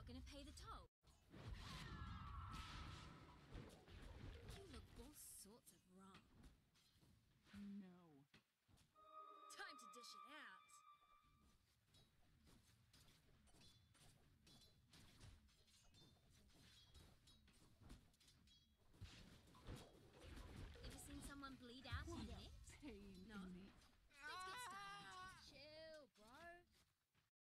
not gonna pay the toll. You look all sorts of wrong. No. Time to dish it out.